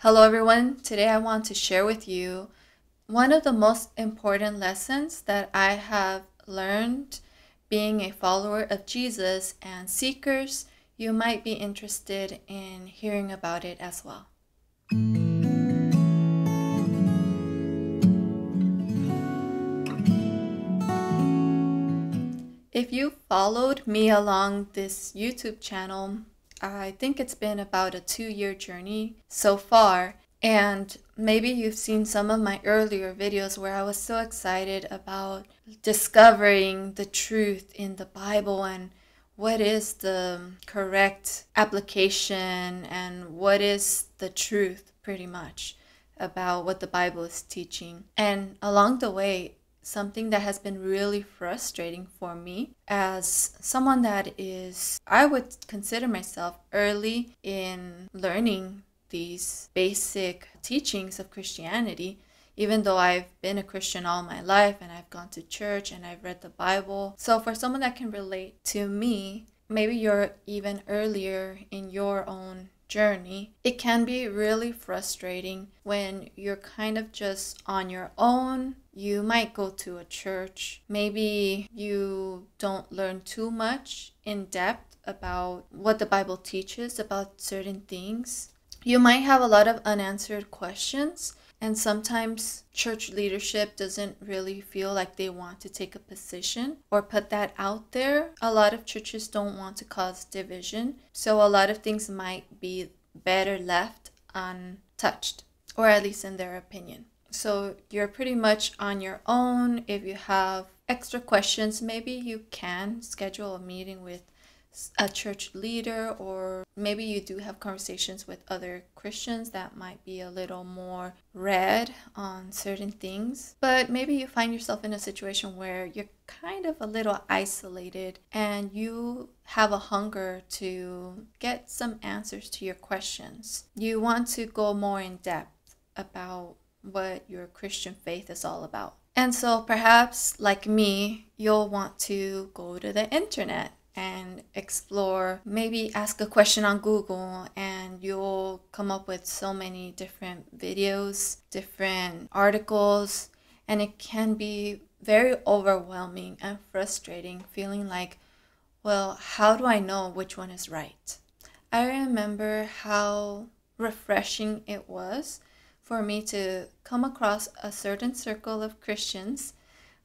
Hello, everyone. Today I want to share with you one of the most important lessons that I have learned being a follower of Jesus and seekers. You might be interested in hearing about it as well. If you followed me along this YouTube channel, I think it's been about a two year journey so far. And maybe you've seen some of my earlier videos where I was so excited about discovering the truth in the Bible and what is the correct application and what is the truth, pretty much, about what the Bible is teaching. And along the way, something that has been really frustrating for me as someone that is, I would consider myself early in learning these basic teachings of Christianity. Even though I've been a Christian all my life and I've gone to church and I've read the Bible. So, for someone that can relate to me, maybe you're even earlier in your own journey, it can be really frustrating when you're kind of just on your own. You might go to a church. Maybe you don't learn too much in depth about what the Bible teaches about certain things. You might have a lot of unanswered questions. And sometimes church leadership doesn't really feel like they want to take a position or put that out there. A lot of churches don't want to cause division. So a lot of things might be better left untouched, or at least in their opinion. So you're pretty much on your own. If you have extra questions, maybe you can schedule a meeting with a church leader, or maybe you do have conversations with other Christians that might be a little more read on certain things. But maybe you find yourself in a situation where you're kind of a little isolated and you have a hunger to get some answers to your questions. You want to go more in depth about what your Christian faith is all about. And so perhaps, like me, you'll want to go to the internet and explore. Maybe ask a question on Google and you'll come up with so many different videos, different articles, and it can be very overwhelming and frustrating, feeling like, well, how do I know which one is right? I remember how refreshing it was for me to come across a certain circle of Christians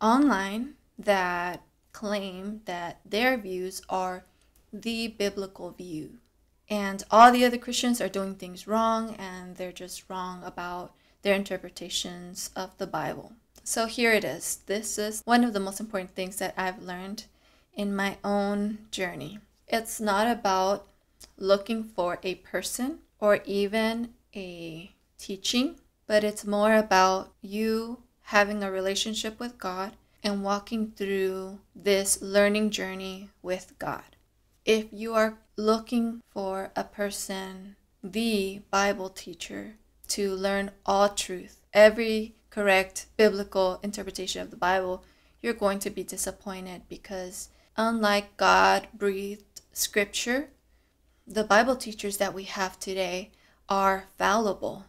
online that claim that their views are the biblical view. And all the other Christians are doing things wrong and they're just wrong about their interpretations of the Bible. So here it is. This is one of the most important things that I've learned in my own journey. It's not about looking for a person or even a teaching, but it's more about you having a relationship with God and walking through this learning journey with God. If you are looking for a person, the Bible teacher, to learn all truth, every correct biblical interpretation of the Bible, you're going to be disappointed because, unlike God breathed scripture, the Bible teachers that we have today are fallible.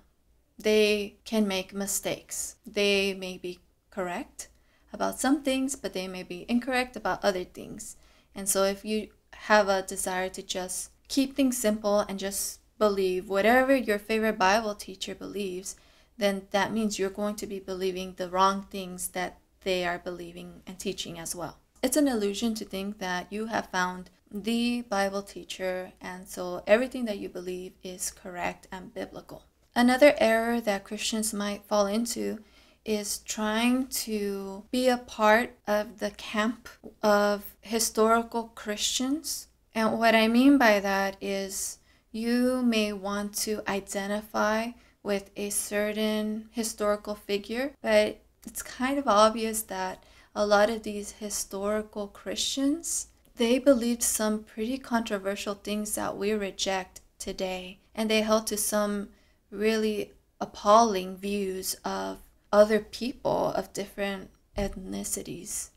They can make mistakes. They may be correct, about some things, but they may be incorrect about other things. And so, if you have a desire to just keep things simple and just believe whatever your favorite Bible teacher believes, then that means you're going to be believing the wrong things that they are believing and teaching as well. It's an illusion to think that you have found the Bible teacher, and so everything that you believe is correct and biblical. Another error that Christians might fall into is trying to be a part of the camp of historical Christians. And what I mean by that is you may want to identify with a certain historical figure, but it's kind of obvious that a lot of these historical Christians they believed some pretty controversial things that we reject today and they held to some really appalling views of other people of different ethnicities.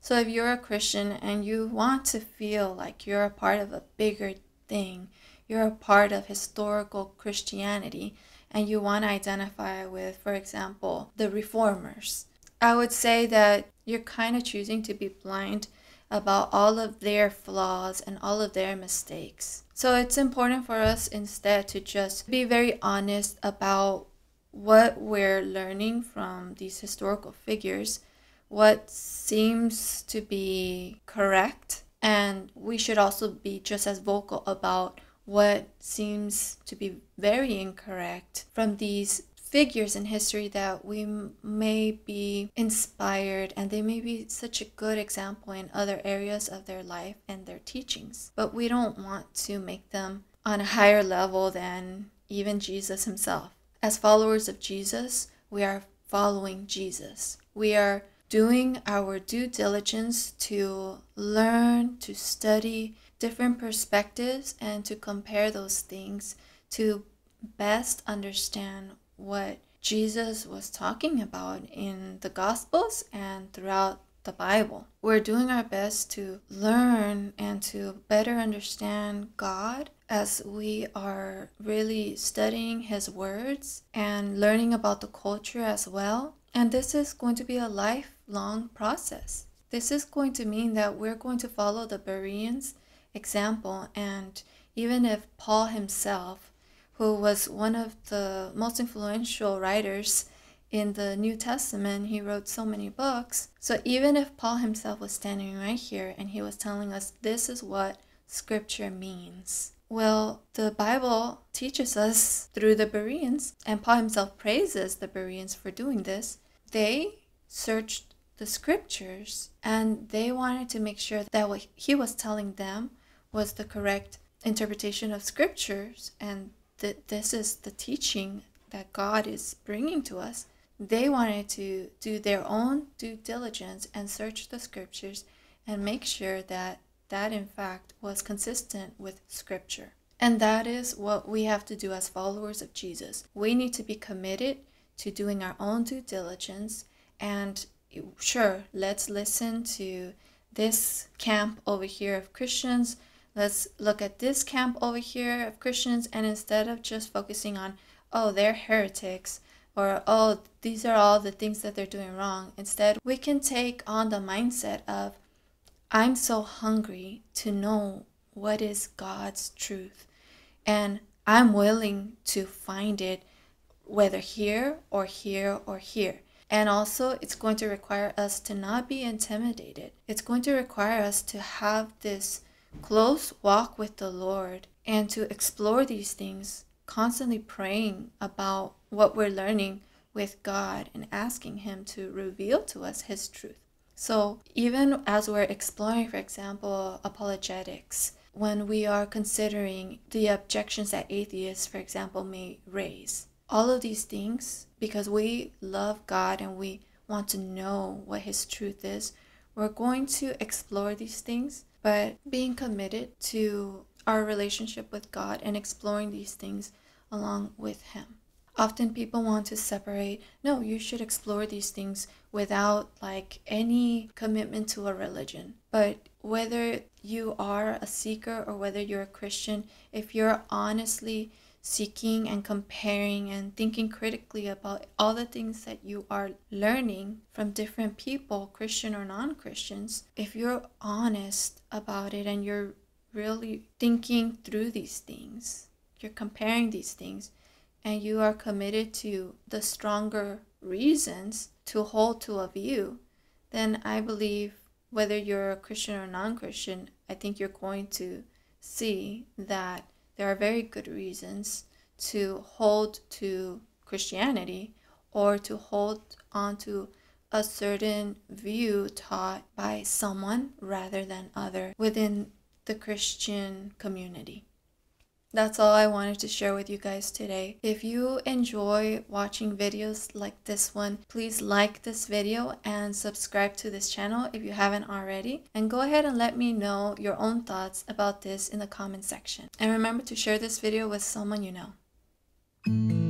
So if you're a Christian and you want to feel like you're a part of a bigger thing, you're a part of historical Christianity, and you want to identify with, for example, the reformers, I would say that you're kind of choosing to be blind about all of their flaws and all of their mistakes. So it's important for us instead to just be very honest about what we're learning from these historical figures, what seems to be correct, and we should also be just as vocal about what seems to be very incorrect from these figures in history that we may be inspired and they may be such a good example in other areas of their life and their teachings. But we don't want to make them on a higher level than even Jesus himself. As followers of Jesus, we are following Jesus. We are doing our due diligence to learn, to study different perspectives, and to compare those things to best understand what Jesus was talking about in the Gospels and throughout the Bible. We're doing our best to learn and to better understand God as we are really studying His words and learning about the culture as well. And this is going to be a lifelong process. This is going to mean that we're going to follow the Bereans' example, and even if Paul himself who was one of the most influential writers in the New Testament. He wrote so many books. So even if Paul himself was standing right here and he was telling us this is what scripture means. Well, the Bible teaches us through the Bereans, and Paul himself praises the Bereans for doing this. They searched the scriptures and they wanted to make sure that what he was telling them was the correct interpretation of scriptures and that this is the teaching that God is bringing to us, they wanted to do their own due diligence and search the scriptures and make sure that that in fact was consistent with scripture. And that is what we have to do as followers of Jesus. We need to be committed to doing our own due diligence and sure, let's listen to this camp over here of Christians let's look at this camp over here of Christians and instead of just focusing on, oh, they're heretics or, oh, these are all the things that they're doing wrong, instead, we can take on the mindset of, I'm so hungry to know what is God's truth. And I'm willing to find it whether here or here or here. And also, it's going to require us to not be intimidated. It's going to require us to have this close walk with the Lord and to explore these things, constantly praying about what we're learning with God and asking Him to reveal to us His truth. So, even as we're exploring, for example, apologetics, when we are considering the objections that atheists, for example, may raise, all of these things, because we love God and we want to know what His truth is, we're going to explore these things but being committed to our relationship with God and exploring these things along with Him. Often people want to separate, no, you should explore these things without like any commitment to a religion. But whether you are a seeker or whether you're a Christian, if you're honestly seeking and comparing and thinking critically about all the things that you are learning from different people, Christian or non Christians, if you're honest about it and you're really thinking through these things, you're comparing these things, and you are committed to the stronger reasons to hold to a view, then I believe whether you're a Christian or non Christian, I think you're going to see that there are very good reasons to hold to Christianity or to hold on to a certain view taught by someone rather than other within the Christian community. That's all I wanted to share with you guys today. If you enjoy watching videos like this one, please like this video and subscribe to this channel if you haven't already. And go ahead and let me know your own thoughts about this in the comment section. And remember to share this video with someone you know.